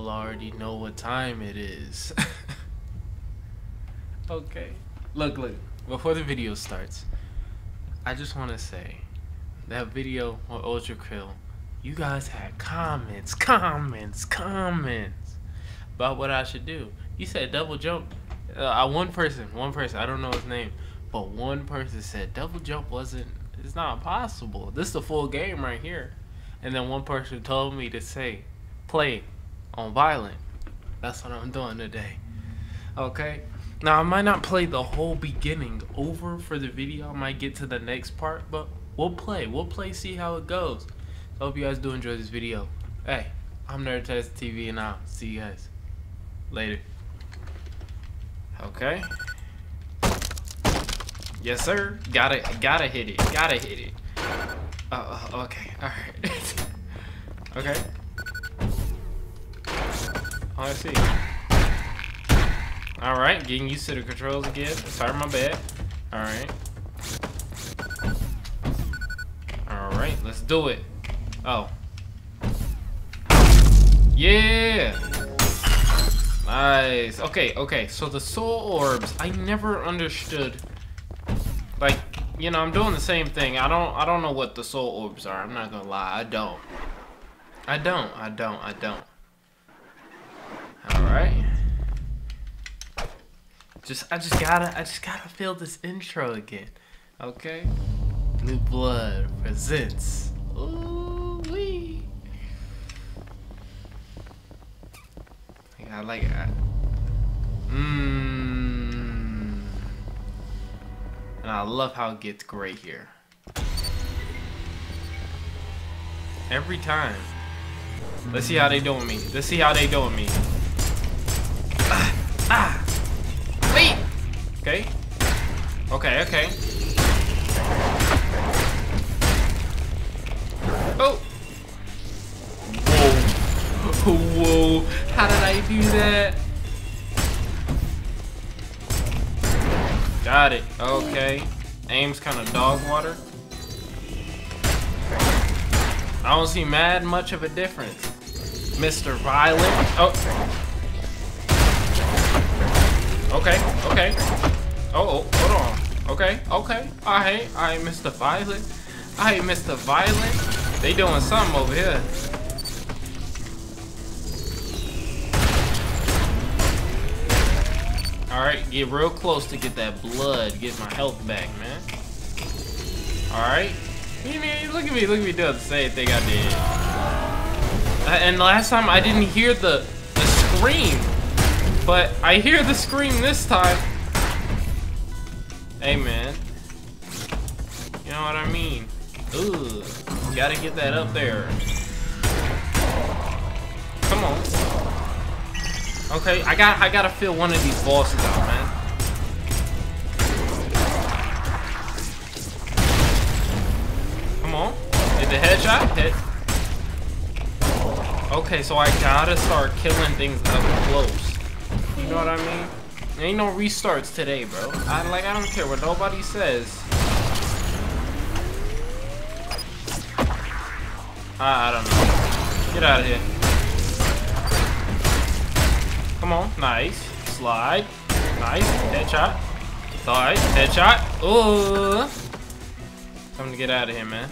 y'all already know what time it is. okay. Look, look. Before the video starts, I just want to say that video on Ultrakill, you guys had comments, comments, comments about what I should do. You said double jump. Uh, one person, one person, I don't know his name, but one person said double jump wasn't, it's not possible. This is a full game right here. And then one person told me to say, play on violent. That's what I'm doing today. Okay? Now, I might not play the whole beginning over for the video. I might get to the next part, but we'll play. We'll play, see how it goes. So hope you guys do enjoy this video. Hey, I'm Nerd TV, and I'll see you guys later. Okay. Yes, sir. Gotta, gotta hit it. Gotta hit it. Oh, okay. All right. okay. Oh, I see. Alright, getting used to the controls again. Sorry, my bad. Alright. Alright, let's do it. Oh. Yeah! Nice. Okay, okay. So the soul orbs, I never understood. Like, you know, I'm doing the same thing. I don't I don't know what the soul orbs are. I'm not gonna lie. I don't. I don't. I don't. I don't. Alright. Just I just gotta I just gotta feel this intro again. Okay? New Blood presents. Ooh wee. I like it. Mmm. And I love how it gets gray here. Every time. Let's see how they doing me. Let's see how they doing me. Okay, okay. Oh. Whoa. Whoa. How did I do that? Got it. Okay. Aim's kind of dog water. I don't see mad much of a difference. Mr. Violent. Oh. Okay, okay. Oh, oh, hold on. Okay, okay. I ain't Mr. Violent. I ain't Mr. Violent. They doing something over here. Alright, get real close to get that blood, get my health back, man. Alright. Look at me, look at me doing the same thing I did. Uh, and last time I didn't hear the, the scream. But I hear the scream this time. Hey, man. You know what I mean? Ooh. Gotta get that up there. Come on. Okay, I got I gotta fill one of these bosses out, man. Come on. Hit the headshot. Hit. Okay, so I gotta start killing things up close. You know what I mean? Ain't no restarts today, bro. I like I don't care what nobody says. I, I don't know. Get out of here. Come on, nice. Slide. Nice. Headshot. Slide. Headshot. Oh. Time to get out of here, man.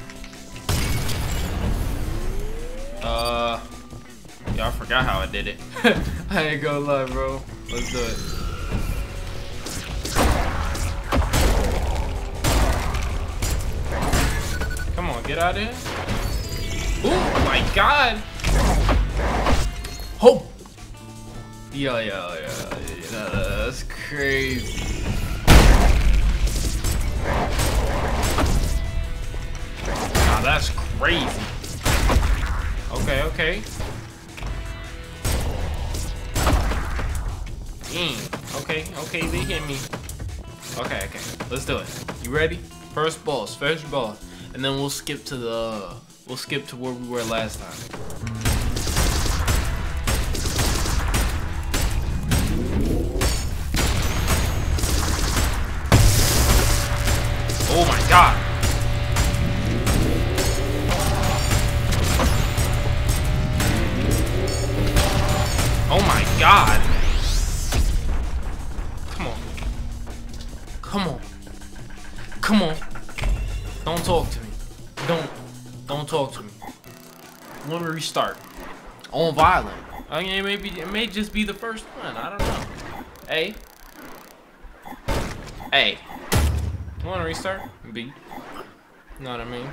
Uh. y'all forgot how I did it. I ain't gonna lie, bro. Let's do it. Get out of here. Oh my god! Oh! Yeah, yeah, yeah, yeah, that's crazy. Now that's crazy. Okay, okay. Mm, okay, okay, they hit me. Okay, okay, let's do it. You ready? First boss, first boss. And then we'll skip to the, we'll skip to where we were last time. On violent. I mean, maybe it may just be the first one. I don't know. A. A. Want to restart? B. Know what I mean?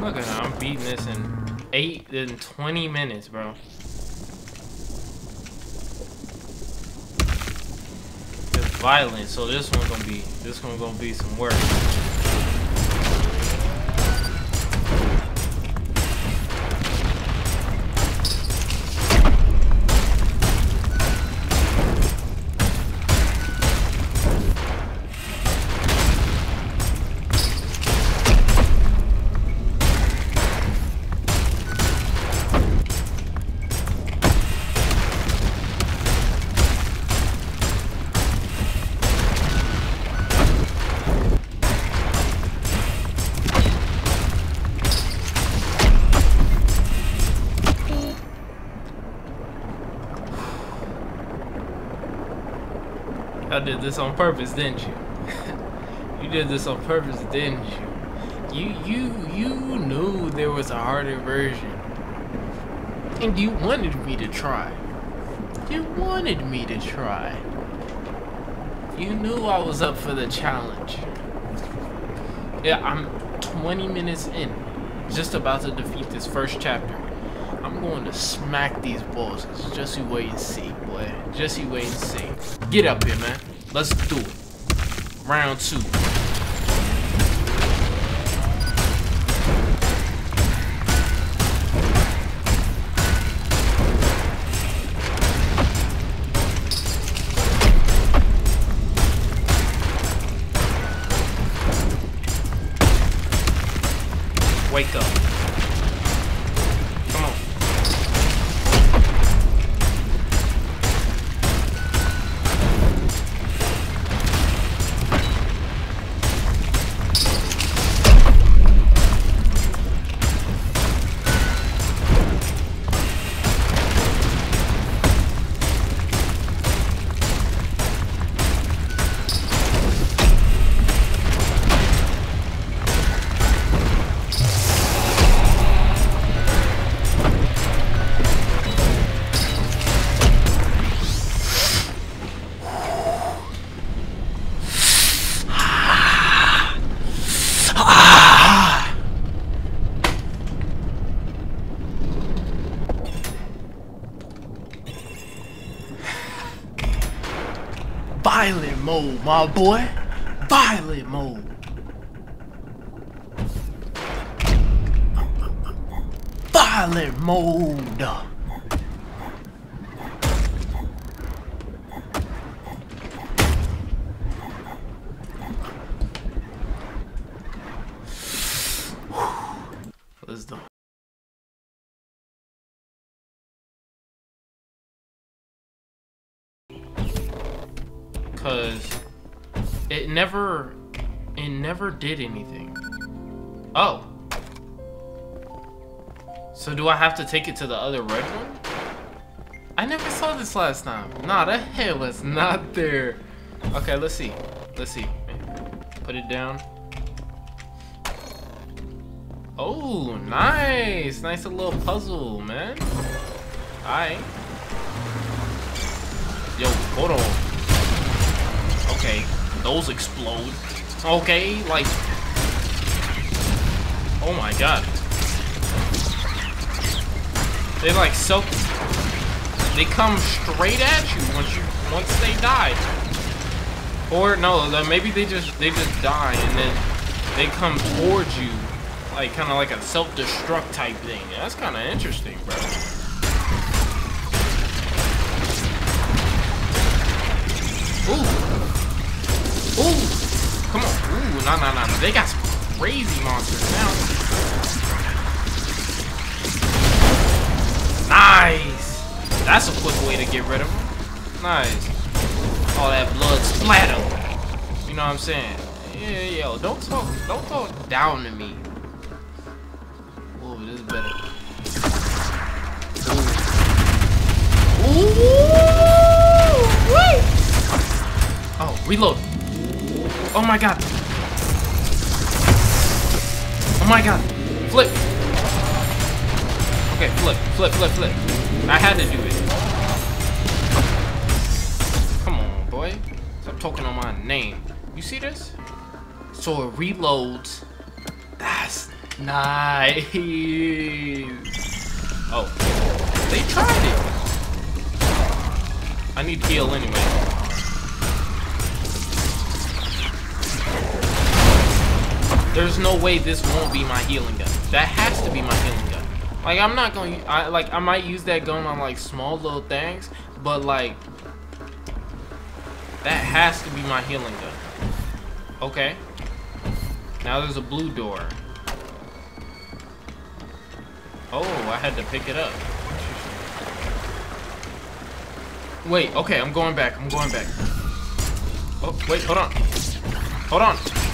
Look at that, I'm beating this in 8 in 20 minutes, bro. Violent, so this one's gonna be this one's gonna be some work. This on purpose, didn't you? you did this on purpose, didn't you? You you you knew there was a harder version. And you wanted me to try. You wanted me to try. You knew I was up for the challenge. Yeah, I'm 20 minutes in. Just about to defeat this first chapter. I'm going to smack these bosses. Just you wait and see, boy. Just you wait and see. Get up here, man. Let's do it. Round two. Mode, my boy. Violent mode. Violent mode. Never it never did anything. Oh. So do I have to take it to the other red one? I never saw this last time. Nah, the hell was not there. Okay, let's see. Let's see. Put it down. Oh, nice. Nice little puzzle, man. Alright. Yo, hold on. Okay, those explode. Okay, like... Oh my god. They like self... They come straight at you once you once they die. Or no, maybe they just they just die and then they come towards you like kind of like a self-destruct type thing. That's kind of interesting, bro. Ooh. Ooh. Come on. Ooh, nah, nah, nah. They got some crazy monsters now. Nice. That's a quick way to get rid of them. Nice. All that blood splatter. You know what I'm saying? Yeah, yo, don't talk, don't talk down to me. Ooh, this is better. Ooh. Wait. Oh, reload. Oh my god. Oh my god. Flip. Okay, flip, flip, flip, flip. I had to do it. Come on, boy. Stop talking on my name. You see this? So it reloads. That's nice. Oh. They tried it. I need heal anyway. There's no way this won't be my healing gun. That has to be my healing gun. Like I'm not going I like I might use that gun on like small little things, but like that has to be my healing gun. Okay. Now there's a blue door. Oh, I had to pick it up. Wait, okay, I'm going back. I'm going back. Oh, wait, hold on. Hold on.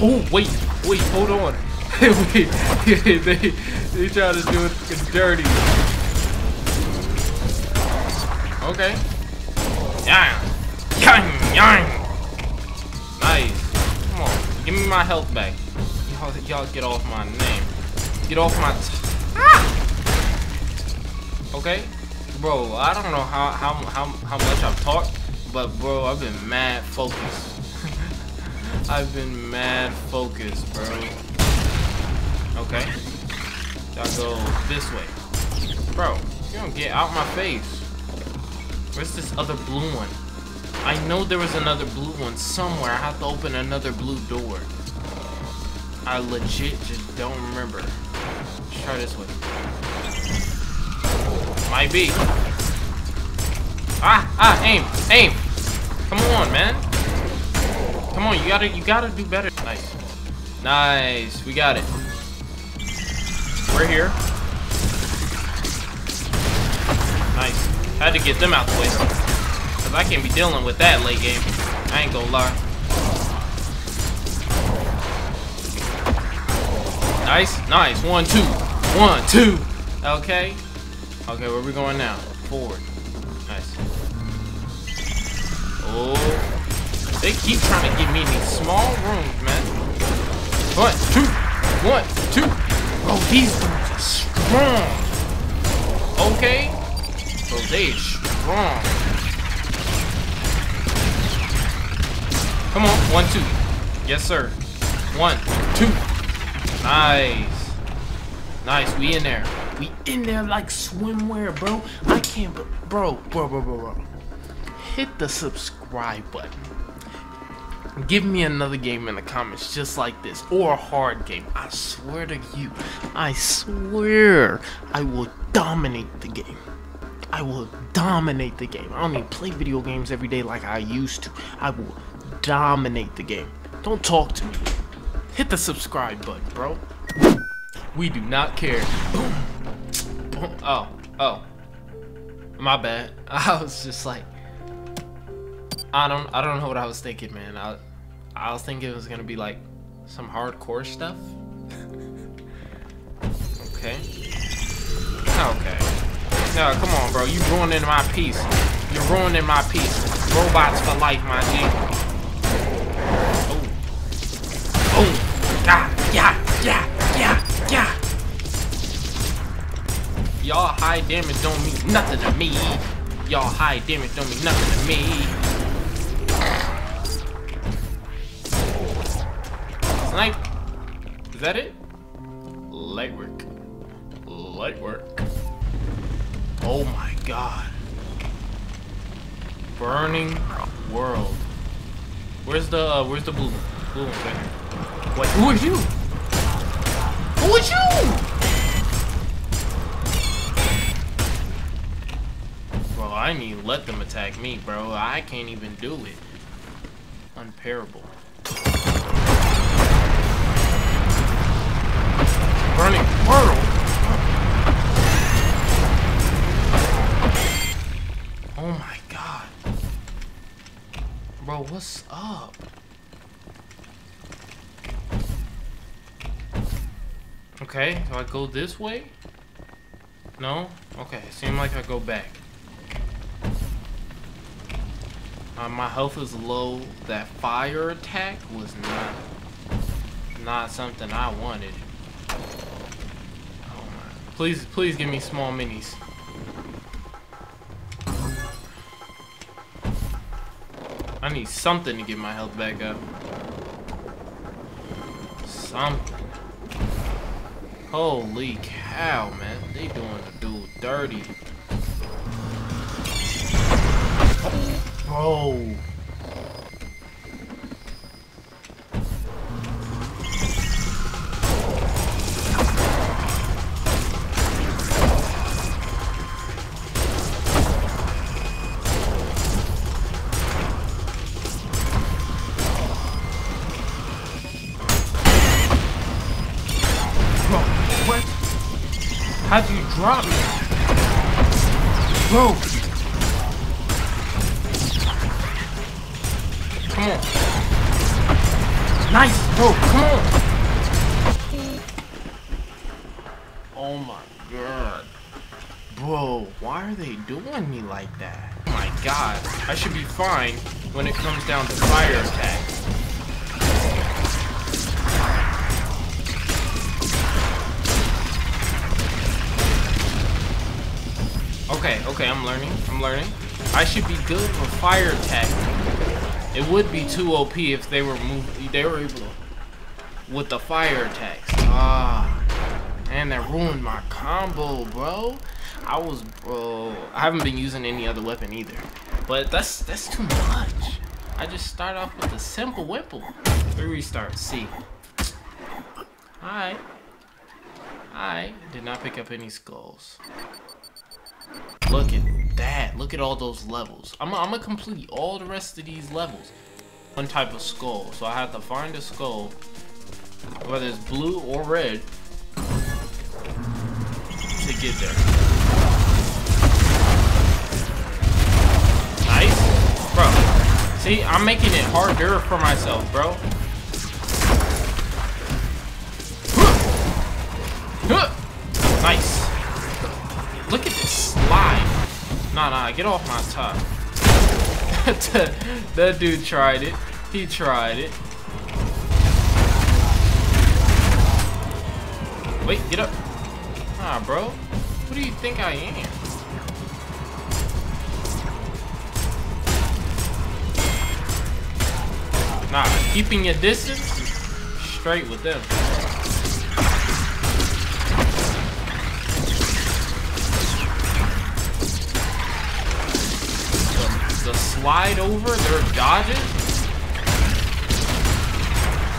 Oh, wait, wait, hold on. wait, they, they try to do it dirty. Okay. Yeah. Yang, yang. Nice. Come on, give me my health back. Y'all, y'all get off my name. Get off my. ah! Okay, bro. I don't know how how how how much I've talked, but bro, I've been mad focused. I've been mad focused, bro. Okay. Gotta go this way. Bro, you don't get out my face. Where's this other blue one? I know there was another blue one somewhere. I have to open another blue door. I legit just don't remember. Let's try this way. Might be. Ah, ah, aim, aim. Come on, man. Come on, you gotta, you gotta do better. Nice, nice. We got it. We're here. Nice. Had to get them out the way. Cause I can't be dealing with that late game. I ain't gonna lie. Nice, nice. One, two. One, two. Okay. Okay, where we going now? Forward. Nice. Oh. They keep trying to give me these small rooms, man. One, two. One. Oh, these rooms are strong. Okay. Bro, they are strong. Come on. One, two. Yes, sir. One, two. Nice. Nice. We in there. We in there like swimwear, bro. I can't, bro, bro, bro, bro, bro. Hit the subscribe button. Give me another game in the comments just like this, or a hard game. I swear to you, I swear, I will dominate the game. I will dominate the game. I don't even play video games every day like I used to. I will dominate the game. Don't talk to me. Hit the subscribe button, bro. We do not care. Boom. Boom. Oh, oh. My bad. I was just like I don't I don't know what I was thinking, man. I I was thinking it was gonna be like some hardcore stuff. okay. Okay. No, come on, bro. You're ruining my peace. You're ruining my peace. Robots for life, my G. Oh. Oh. Ah, yeah, yeah, yeah, yeah. Y'all high damage don't mean nothing to me. Y'all high damage don't mean nothing to me. Is that it? Light work. Light work. Oh my god. Burning world. Where's the uh, where's the blue? Blue one, okay. What? Who are you? Who are you? Bro, I even let them attack me, bro. I can't even do it. Unparable. Burning world. Oh my god. Bro, what's up? Okay, do I go this way? No? Okay, seem like I go back. Uh, my health is low. That fire attack was not not something I wanted. Oh. Please, please give me small minis. I need something to get my health back up. Something. Holy cow, man. They doing the dude dirty. Bro. Bro, why are they doing me like that? Oh my god, I should be fine when it comes down to fire attacks. Okay, okay, I'm learning. I'm learning. I should be good with fire attack. It would be too OP if they were moved. They were able to with the fire attacks. Ah, and that ruined my combo, bro. I was, bro. I haven't been using any other weapon either, but that's that's too much. I just start off with a simple weapon. Three restart. Alright. Did not pick up any skulls. Look at that. Look at all those levels. I'm to complete all the rest of these levels. One type of skull. So I have to find a skull, whether it's blue or red, to get there. See, I'm making it harder for myself, bro. Nice. Look at this slide. Nah, nah, get off my top. that dude tried it. He tried it. Wait, get up. Nah, bro. Who do you think I am? Nah, keeping your distance, straight with them. the slide over, they're dodging.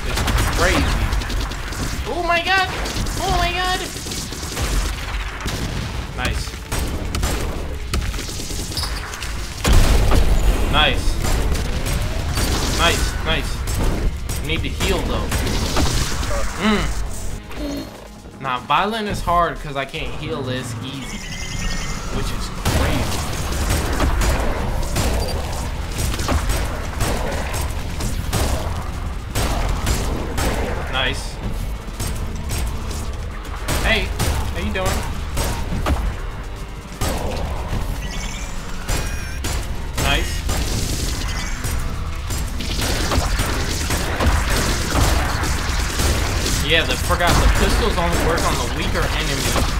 It's crazy. Oh my god! Oh my god! Nice. Nice. Nice, nice. Need to heal though. Mmm. Now, violent is hard because I can't heal this easy. Forgot the pistols only work on the weaker enemy.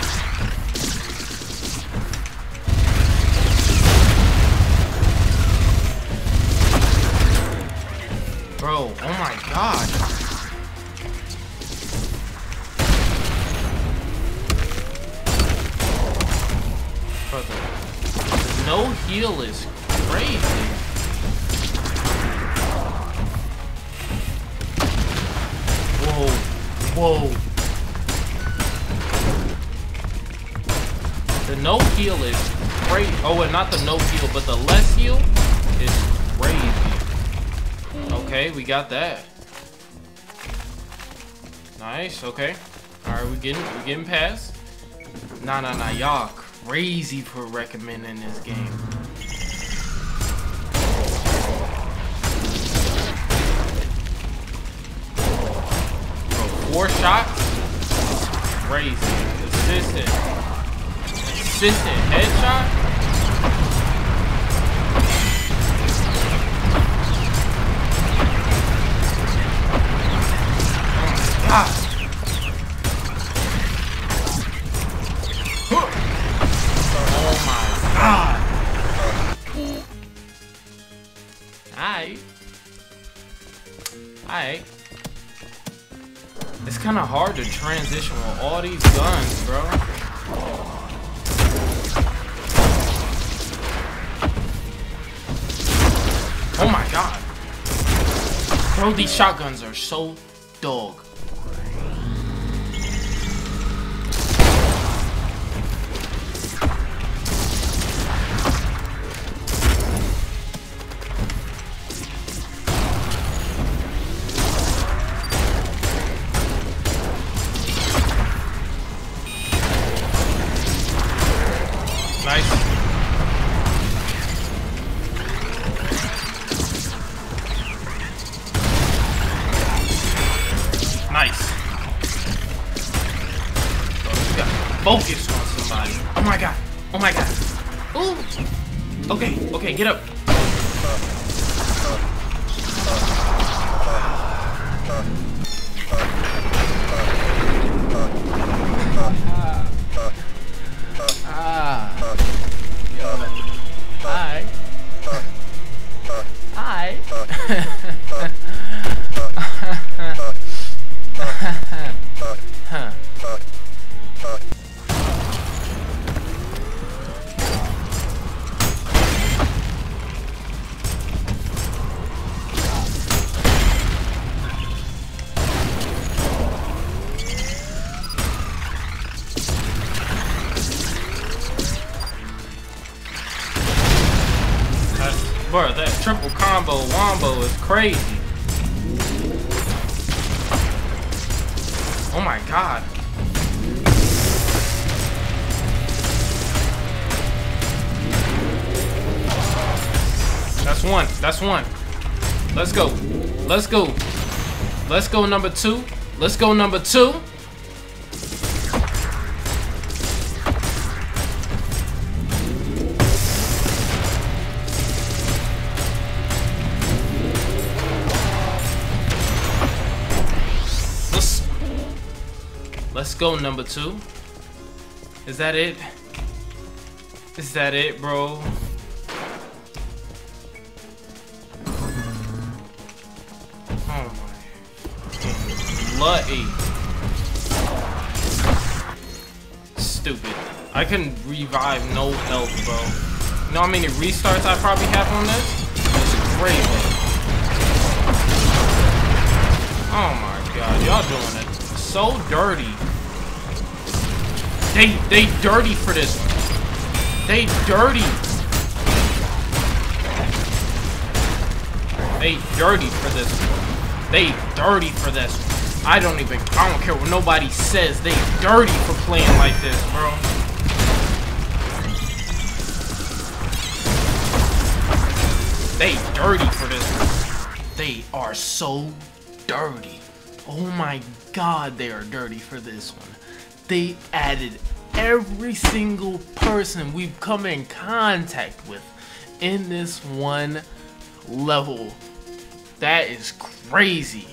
No heal is crazy. Oh, and not the no heal, but the less heal is crazy. Okay, we got that. Nice, okay. Alright, we getting we're getting past. Nah nah nah, y'all crazy for recommending this game. Bro, four shots? Crazy. Consistent. Consistent headshot. Oh. oh Alright. Alright. It's kind of hard to transition with all these guns, bro. Bro, these shotguns are so dog. One. Let's go. Let's go. Let's go number two. Let's go number two. Let's go, number two. Is that it? Is that it, bro? Bloody. Stupid. I can revive no health, bro. You know how many restarts I probably have on this? It's crazy. Oh my god, y'all doing it so dirty. They they dirty for this. They dirty. They dirty for this. They dirty for this. I don't even I don't care what nobody says. They dirty for playing like this, bro. They dirty for this. They are so dirty. Oh my god, they are dirty for this one they added every single person we've come in contact with in this one level. That is crazy.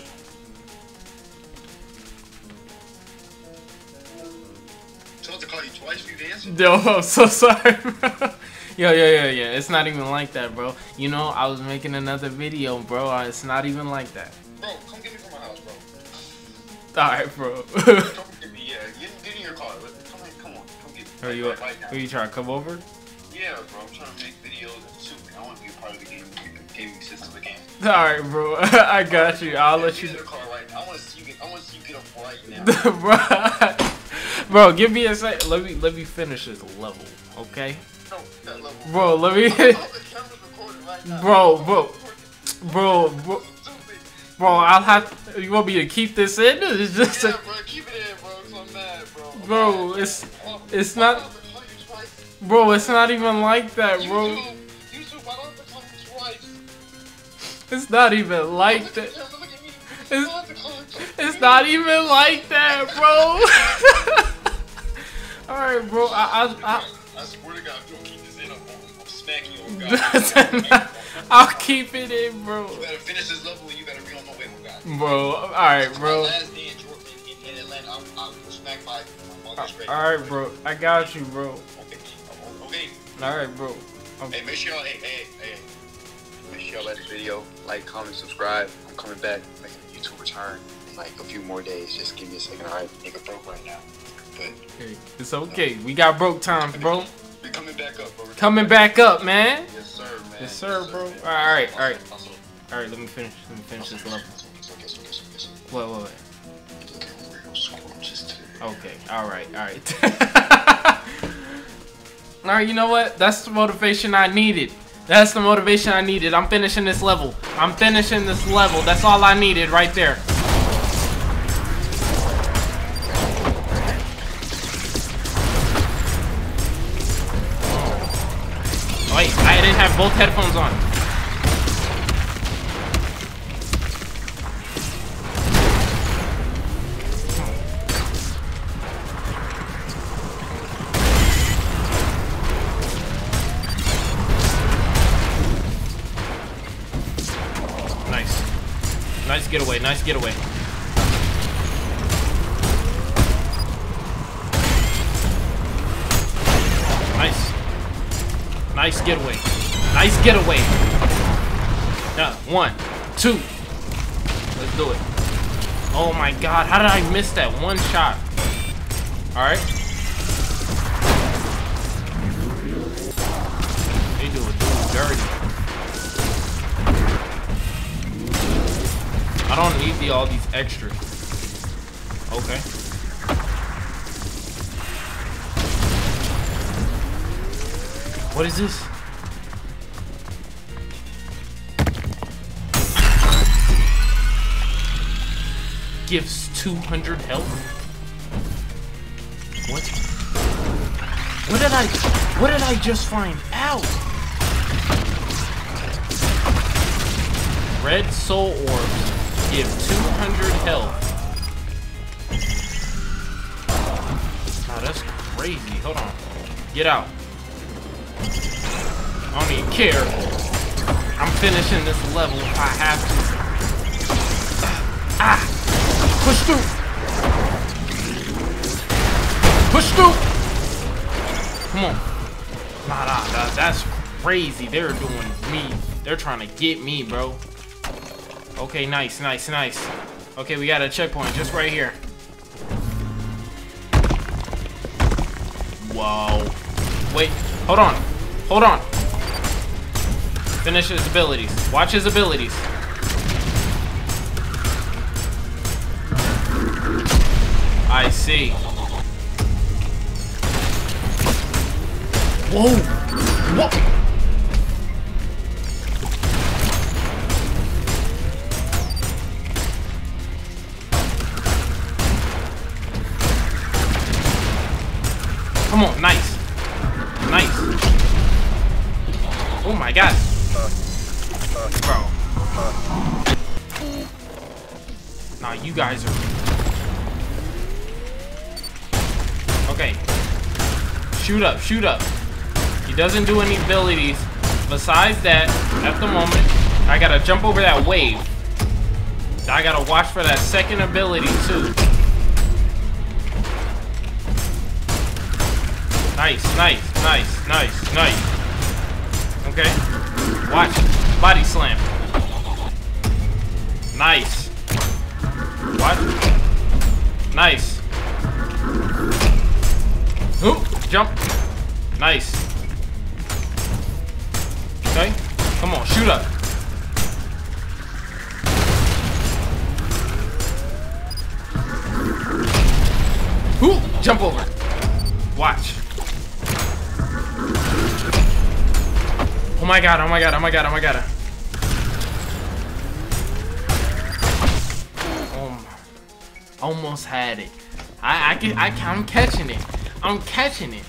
Yo, I'm so sorry, bro. Yo, yo, yo, yo. It's not even like that, bro. You know, I was making another video, bro. Uh, it's not even like that. Bro, come get me from my house, bro. Alright, bro. come get me yeah get Are you, right, right are you trying to come over? Yeah, bro. I'm trying to make videos and shoot. I want to be a part of the game, gaming system again. All right, bro. I got you. I'll let you. Right. I want to see you get. I want to see you get up right now. bro, bro, give me a sec. Let me let me finish this level, okay? No, level. Bro, let me. Right bro, bro, bro, bro. Bro, I'll have. You want me to keep this in? It's just. Yeah, bro, keep it in, bro. I'm mad, bro. Bro, it's it's not. Bro, it's not even like that, bro. It's not even like that. It's, it's not even like that, bro. Alright, bro. I, I, I, I swear to God, don't keep this in, I'm, I'm smacking you. Oh, God. I'll keep it in, bro. You better finish this level and you better be on my way, oh God. Bro, alright, My bro. last day in, Georgia, in, in Atlanta, I'll, I'll smack my. Alright, bro. I got you, bro. Okay. Okay. Alright, bro. Hey, make sure y'all, hey, hey, hey. Make sure y'all like this video, like, comment, subscribe. I'm coming back, making a YouTube return in like a few more days. Just give me a second, alright? Nigga broke right now. But Hey, it's okay. We got broke times, bro. coming back up, bro. We're Coming back up, man. Yes, sir, man. Yes, sir, bro. man. Alright, alright. Also- Alright, let me finish. Let me finish this level. okay, okay, okay, Wait, wait, wait. Look at real scrumptious today. Okay, alright, alright. alright, you know what? That's the motivation I needed. That's the motivation I needed. I'm finishing this level. I'm finishing this level. That's all I needed right there. Have both headphones on. Nice. Nice getaway, nice getaway. Nice. Nice getaway. Nice getaway. Yeah, one, two. Let's do it. Oh my god, how did I miss that one shot? Alright. They do it dirty. I don't need the all these extras. Okay. What is this? Gives 200 health? What? What did I... What did I just find out? Red soul orbs give 200 health. Oh, that's crazy. Hold on. Get out. I don't even care. I'm finishing this level if I have to. Ah! Push through! Push through! Come on. Nah, nah, nah, that's crazy. They're doing me. They're trying to get me, bro. Okay, nice, nice, nice. Okay, we got a checkpoint just right here. Whoa. Wait, hold on. Hold on. Finish his abilities. Watch his abilities. I see. Whoa! What? Come on, nice. Nice. Oh my god. Bro. Nah, you guys are... Shoot up, shoot up. He doesn't do any abilities. Besides that, at the moment, I gotta jump over that wave. I gotta watch for that second ability, too. Nice, nice, nice, nice, nice. Okay. Watch. Body slam. Nice. Watch. Nice. Oop. Jump. Nice. Okay. Come on, shoot up. Oop. Jump over. Watch. Oh my god, oh my god, oh my god, oh my god. Oh my. Almost had it. I, I can, I, I'm catching it. I'm catching it.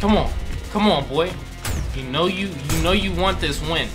Come on. Come on, boy. You know you you know you want this win.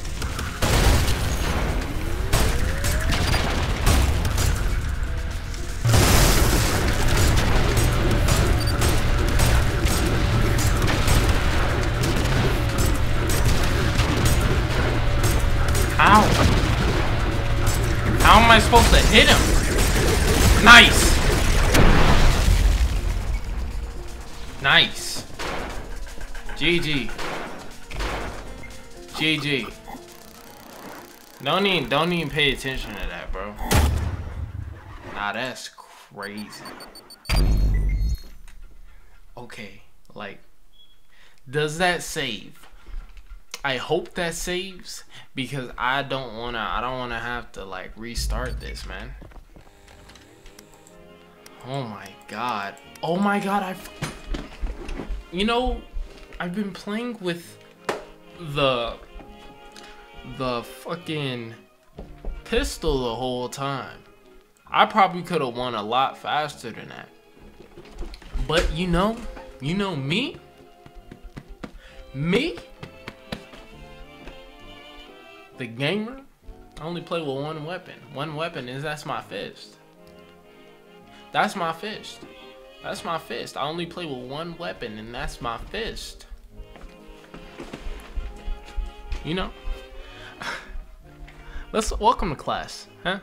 Don't even pay attention to that, bro. Nah, that's crazy. Okay, like, does that save? I hope that saves because I don't wanna I don't wanna have to like restart this, man. Oh my god. Oh my god, I've you know, I've been playing with the the fucking pistol the whole time. I probably could have won a lot faster than that. But you know, you know me? Me? The gamer? I only play with one weapon. One weapon is that's my fist. That's my fist. That's my fist. I only play with one weapon, and that's my fist. You know? Let's welcome to class, huh?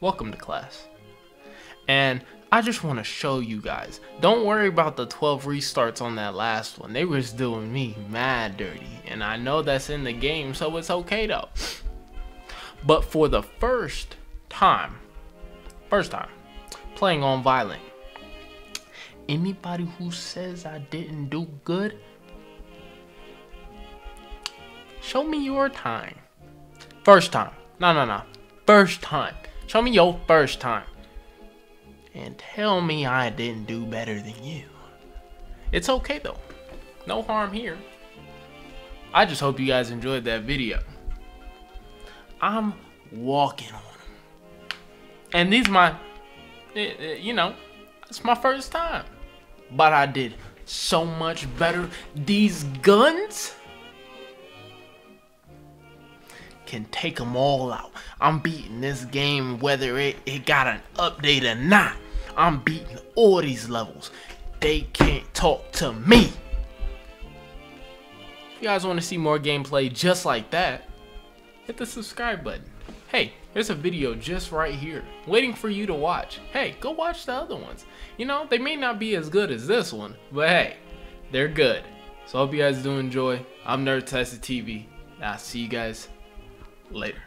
Welcome to class. And I just want to show you guys. Don't worry about the 12 restarts on that last one. They was doing me mad dirty. And I know that's in the game, so it's okay though. But for the first time, first time, playing on violent, anybody who says I didn't do good, show me your time. First time. No, no, no. First time. Show me your first time. And tell me I didn't do better than you. It's okay though. No harm here. I just hope you guys enjoyed that video. I'm walking on them. And these my, eh, eh, you know, it's my first time. But I did so much better. These guns can take them all out. I'm beating this game whether it, it got an update or not. I'm beating all these levels. They can't talk to me. If you guys want to see more gameplay just like that, hit the subscribe button. Hey, there's a video just right here, waiting for you to watch. Hey, go watch the other ones. You know, they may not be as good as this one, but hey, they're good. So I hope you guys do enjoy. I'm Nerdtastic TV. and I'll see you guys later.